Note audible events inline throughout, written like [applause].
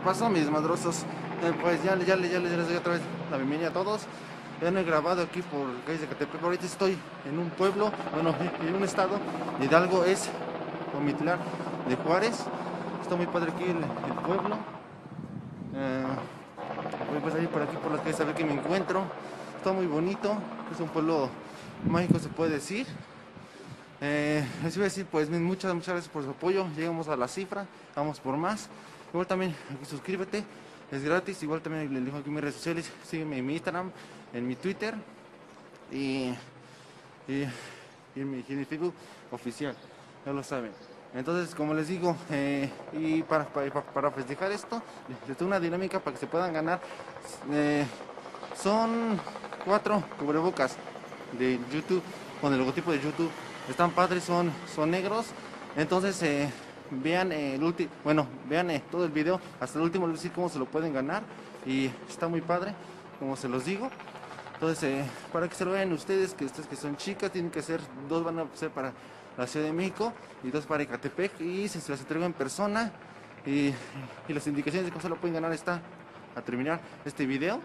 ¿Qué pasó, mis desmadrosos? Eh, pues ya, ya, ya, ya les doy otra vez la bienvenida a todos. Ya no he grabado aquí por calles de Catepec, ahorita estoy en un pueblo, bueno, en un estado Hidalgo, es Omitlar de Juárez. Está muy padre aquí el, el pueblo. Eh, voy a ir por aquí por las calles a ver qué me encuentro. Está muy bonito, es un pueblo mágico se puede decir. Eh, les iba a decir, pues muchas, muchas gracias por su apoyo. Llegamos a la cifra, vamos por más. Igual también aquí suscríbete, es gratis. Igual también les dejo aquí mis redes sociales. Sígueme en mi Instagram, en mi Twitter y, y, en, mi, Facebook oficial. Ya lo saben. Entonces, como les digo, eh, y para, para, para, festejar esto, les tengo una dinámica para que se puedan ganar. Eh, son cuatro cubrebocas de YouTube, con el logotipo de YouTube. Están padres, son, son negros. Entonces, eh, vean el último, bueno, vean eh, todo el video hasta el último, les decir cómo se lo pueden ganar. Y está muy padre, como se los digo. Entonces, eh, para que se lo vean ustedes, que ustedes que son chicas, tienen que ser, dos van a ser para la Ciudad de México y dos para Ecatepec. Y se, las entrego en persona. Y, las indicaciones de cómo se lo pueden ganar está a terminar este video.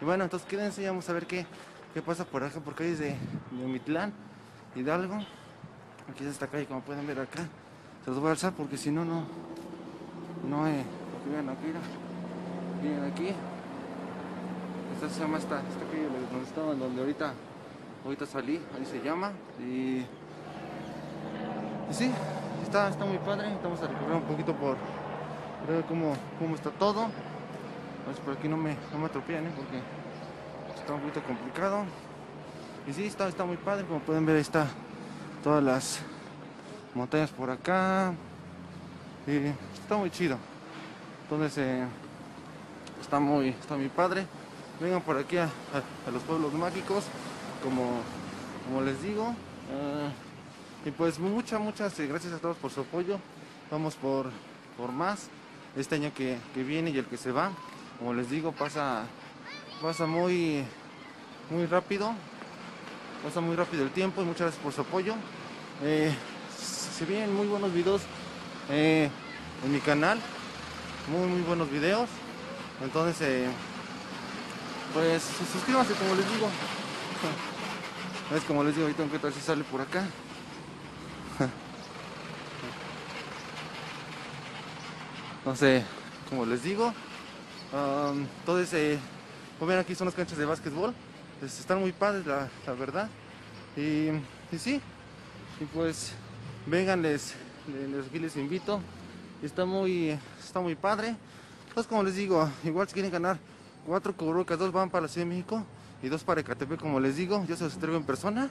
Y bueno, entonces quédense y vamos a ver qué, qué pasa por acá, por calles de, de Omitlán, Hidalgo. Aquí es esta calle, como pueden ver acá. Se los voy a alzar porque si no, no. No, eh. Aquí vean, aquí, miren aquí. Esta se llama esta, esta calle donde estaba, donde ahorita, ahorita salí, ahí se llama. Y, y sí, está, está muy padre. Vamos a recorrer un poquito por ver cómo, cómo está todo. A ver si por aquí no me, no me atropellan, ¿eh? porque está un poquito complicado. Y sí, está, está muy padre, como pueden ver, ahí está todas las montañas por acá. Y está muy chido. Entonces, eh, está, muy, está muy padre. Vengan por aquí a, los pueblos mágicos, como, como les digo. Uh, y pues muchas, muchas gracias a todos por su apoyo. Vamos por, por más este año que, que viene y el que se va. Como les digo, pasa, pasa muy, muy rápido. Pasa muy rápido el tiempo y muchas gracias por su apoyo. Se vienen muy buenos videos eh, en mi canal. Muy, muy buenos videos. Entonces, eh, pues suscríbanse como les digo. [laughs] Es como les digo, ahorita que tal si sale por acá. [laughs] No sé, como les digo. Entonces, eh, como ven aquí son las canchas de básquetbol. Pues, están muy padres, la, la verdad. Y, y, sí, y pues vengan, les, les, les invito. Está muy, está muy padre. Pues como les digo, igual si quieren ganar cuatro cubrebocas, dos van para la Ciudad de México y dos para Ecatepec, como les digo, yo se los entrego en persona.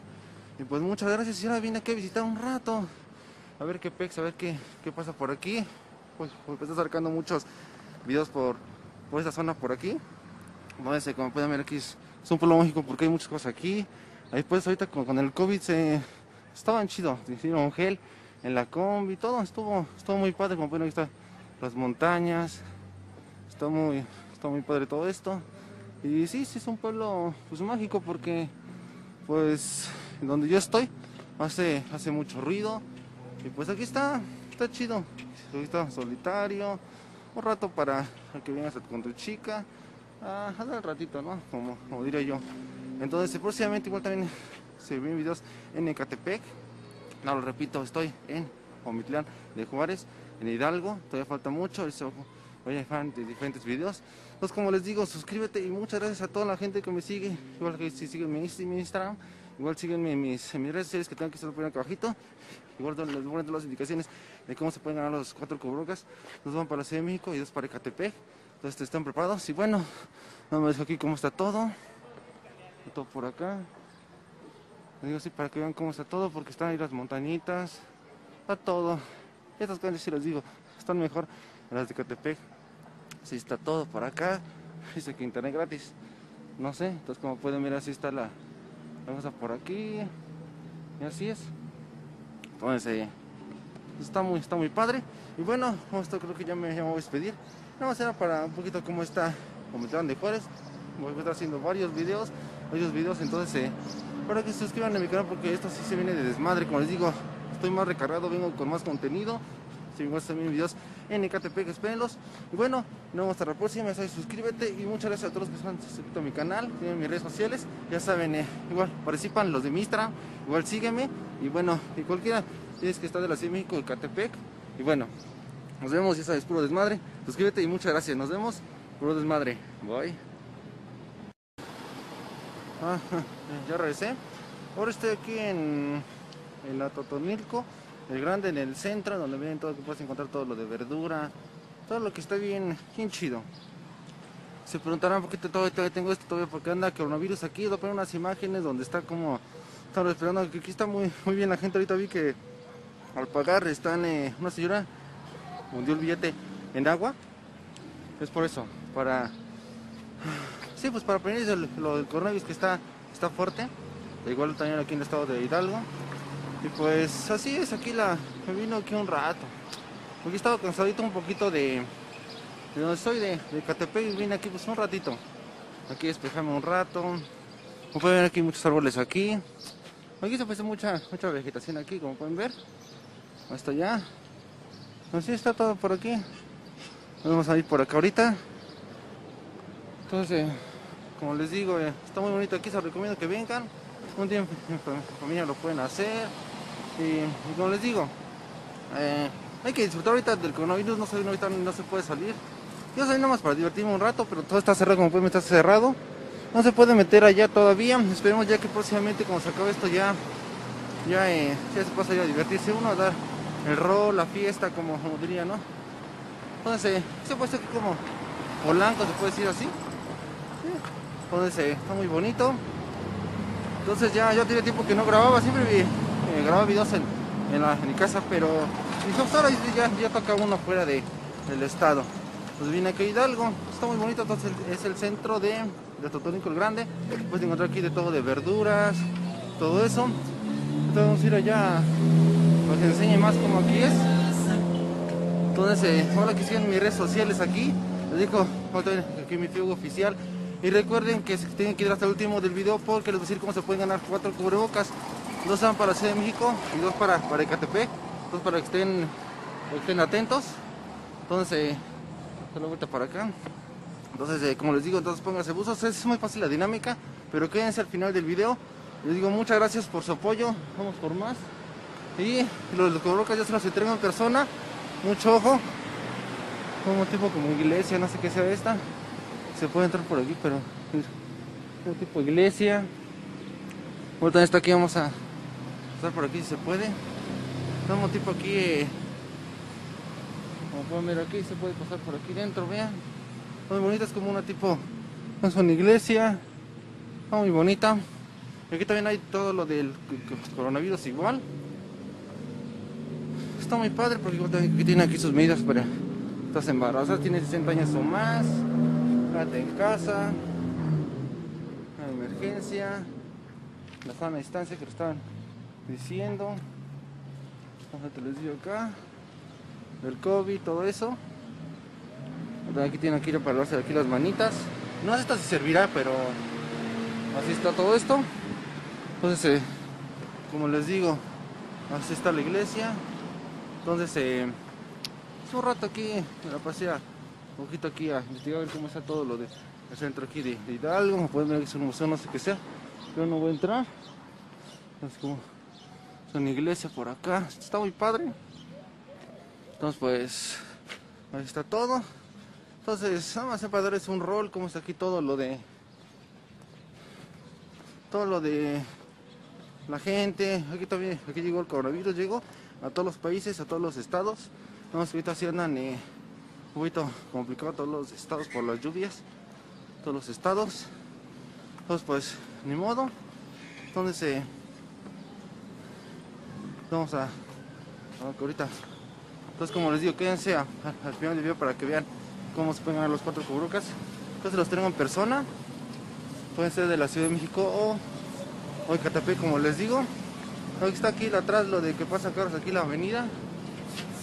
Y pues muchas gracias, y ahora vine aquí a visitar un rato. A ver qué pex, a ver qué, qué pasa por aquí. Pues, pues está acercando muchos videos por, por esta zona por aquí. Entonces, como pueden ver aquí es, un pueblo mágico porque hay muchas cosas aquí. Ahí pues ahorita con el COVID se estaban chido, hicieron gel en la combi, todo estuvo, estuvo muy padre, como pueden ver están las montañas, está muy, está muy padre todo esto. Y sí, sí es un pueblo pues mágico porque pues donde yo estoy hace, hace mucho ruido. Y pues aquí está, está chido. Aquí está solitario. Un rato para que vengas con tu chica. Ah, al ratito, ¿no? Como, como diré yo. Entonces, próximamente igual también ven videos en Ecatepec. No lo repito, estoy en Omitlán de Juárez, en Hidalgo. Todavía falta mucho. Eso, voy a fan de diferentes videos. Entonces, como les digo, suscríbete y muchas gracias a toda la gente que me sigue. Igual que si siguen mi Instagram, igual síguenme en mis, mis redes sociales que tengo que estar por aquí abajito. Igual les voy a dar las indicaciones de cómo se pueden ganar los cuatro cubrebocas. Dos van para la Ciudad de México y dos para Ecatepec. Entonces están preparados. Y bueno, no me dejo aquí cómo está todo. Todo por acá. Les digo así para que vean cómo está todo, porque están ahí las montañitas. Está todo. Estas canchas, si les digo, están mejor las de Ecatepec. Así está todo por acá. Dice que internet gratis. No sé, entonces como pueden ver así está la, la cosa por aquí. Y así es. Entonces, eh, está muy, está muy padre. Y bueno, esto creo que ya me, voy a despedir. Nada más era para un poquito cómo está comentaron de Juárez. Voy a estar haciendo varios videos, varios videos, entonces eh, para que se suscriban a mi canal porque esto sí se viene de desmadre, como les digo, estoy más recargado, vengo con más contenido. Si me gustan también videos en Ecatepec, espérenlos. Y bueno, nos vemos hasta la próxima. Suscríbete y muchas gracias a todos los que están suscritos a mi canal, tienen mis redes sociales. Ya saben, eh, igual participan los de mi igual sígueme. Y bueno, y cualquiera tienes que estar de la Ciudad de México, Ecatepec. Y bueno, nos vemos, ya sabes, puro desmadre. Suscríbete y muchas gracias. Nos vemos, puro desmadre. Bye. Ah, ya regresé. Ahora estoy aquí en, en Totonilco, el grande en el centro, donde vienen todo, puedes encontrar todo lo de verdura, todo lo que está bien, bien chido. Se preguntarán por qué todavía, todavía tengo esto todavía, porque anda coronavirus aquí, voy a unas imágenes donde está como, estaba esperando, que aquí está muy, muy bien la gente, ahorita vi que al pagar están, eh, una señora hundió el billete en agua, es por eso, para, sí, pues para prevenir lo del coronavirus que está, está fuerte igual también aquí en el estado de Hidalgo. Y pues así es, aquí la me vino aquí un rato. Aquí estaba cansadito un poquito de, de donde estoy, de, de Catepec, y vine aquí pues un ratito. Aquí despejame un rato. Como pueden ver aquí muchos árboles aquí. Aquí se puede mucha, mucha vegetación aquí, como pueden ver. Hasta allá. Así está todo por aquí. Vamos a ir por acá ahorita. Entonces, como les digo, eh, está muy bonito aquí, se recomiendo que vengan un día en familia lo pueden hacer. Y, como les digo, eh, hay que disfrutar ahorita del coronavirus, no se, ahorita no se puede salir. Yo salí nomás para divertirme un rato, pero todo está cerrado, como pueden ver, está cerrado. No se puede meter allá todavía. Esperemos ya que próximamente, cuando se acabe esto, ya, ya, eh, ya se puede salir a divertirse uno, a dar el rol, la fiesta, como, diría, ¿no? Entonces, se puede ser como Polanco, se puede decir así. Entonces, está muy bonito. Entonces ya yo tenía tiempo que no grababa, siempre eh, grababa videos en, mi casa, pero mis ahora ya, ya toca uno fuera de, del estado. Pues vine aquí Hidalgo, está muy bonito, entonces es el centro de, de Totónico el Grande. Puedes encontrar aquí de todo, de verduras, todo eso. Entonces vamos a ir allá para que enseñe más cómo aquí es. Entonces, eh, ahora que siguen mis redes sociales aquí, les digo, aquí mi tío oficial, y recuerden que tienen que ir hasta el último del video porque les voy a decir cómo se pueden ganar cuatro cubrebocas. Dos son para Ciudad de México y dos para, para Ecatepec. Dos para que estén, estén atentos. Entonces, se lo vuelta para acá. Entonces, eh, como les digo, entonces pónganse buzos. Es muy fácil la dinámica, pero quédense al final del video. Les digo muchas gracias por su apoyo. Vamos por más. Y los, los cubrebocas ya se los entrego en persona. Mucho ojo. Como tipo como iglesia, no sé qué sea esta se puede entrar por aquí, pero es un tipo iglesia. Ahorita esto aquí vamos a pasar por aquí si se puede. Estamos tipo aquí, eh, como pueden ver aquí, se puede pasar por aquí dentro, vean. Muy bonita, es como una tipo, es una iglesia, muy bonita. Aquí también hay todo lo del coronavirus igual. Está muy padre porque aquí tiene aquí sus medidas para estás embarazada, tiene 60 años o más en casa, una emergencia, la sana distancia que lo estaban diciendo. te les digo acá, del COVID, todo eso. Aquí tienen que ir para lavarse aquí las manitas. No sé si servirá, pero así está todo esto. Entonces, eh, como les digo, así está la iglesia. Entonces, eh, es un rato aquí me la pasé un poquito aquí a investigar a ver cómo está todo lo del centro aquí de, Hidalgo. Como pueden ver que es un museo, no sé qué sea. Yo no voy a entrar. Es como es una iglesia por acá. Está muy padre. Entonces pues ahí está todo. Entonces, nada más para darles un rol, cómo está aquí todo lo de todo lo de la gente. Aquí también, aquí llegó el coronavirus, llegó a todos los países, a todos los estados. Vamos ahorita sí andan eh, poquito complicado todos los estados por las lluvias, todos los estados. Entonces pues ni modo. Entonces vamos a, ahorita. Entonces como les digo, quédense al final del video para que vean cómo se pueden ganar los cuatro cubrucas. Entonces los tengo en persona. Pueden ser de la Ciudad de México o, o de como les digo. Aquí está aquí atrás lo de que pasa carros aquí la avenida.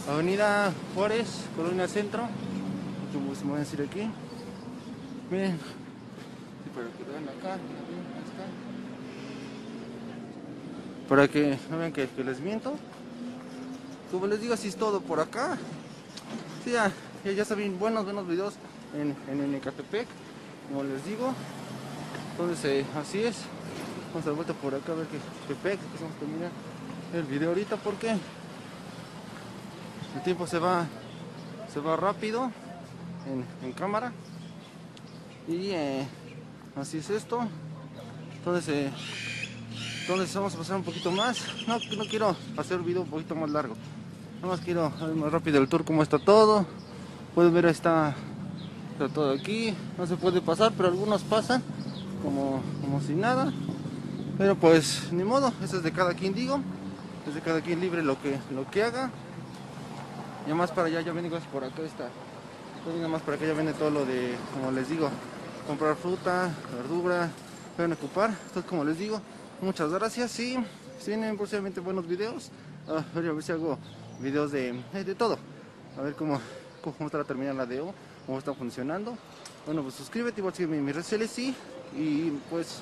Avenida Juárez, Colonia Centro. Se me a decir aquí. Miren. para que vean acá. Para que no vean que, les miento. como les digo, así es todo por acá. Sí, ya, ya, saben, buenos, buenos videos en, en, Ecatepec, como les digo. Entonces, eh, así es. Vamos a dar vuelta por acá a ver que Ecatepec, empezamos a terminar el video ahorita porque el tiempo se va se va rápido en, cámara. Y eh, así es esto. Entonces eh, entonces vamos a pasar un poquito más. No, no quiero hacer un video un poquito más largo. Nada más quiero ver más rápido el tour cómo está todo. Pueden ver está, está todo aquí. No se puede pasar pero algunos pasan como, como si nada. Pero pues ni modo. Eso es de cada quien digo. Es de cada quien libre lo que lo que haga. Ya más para allá ya viene cosas por acá está ya más para acá ya viene todo lo de como les digo comprar fruta verdura pueden ocupar. Entonces como les digo muchas gracias. Y si vienen próximamente buenos videos. A ver, a ver si hago videos de, de todo. A ver cómo cómo está la terminal la DO cómo está funcionando. Bueno pues suscríbete igual sígueme en mis redes sociales y, pues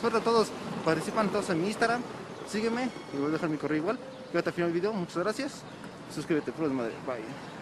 suerte a todos. Participan todos en mi Instagram. Sígueme. Y voy a dejar mi correo igual. Fíjate al final del video, muchas gracias. Suscríbete, de madre. Bye.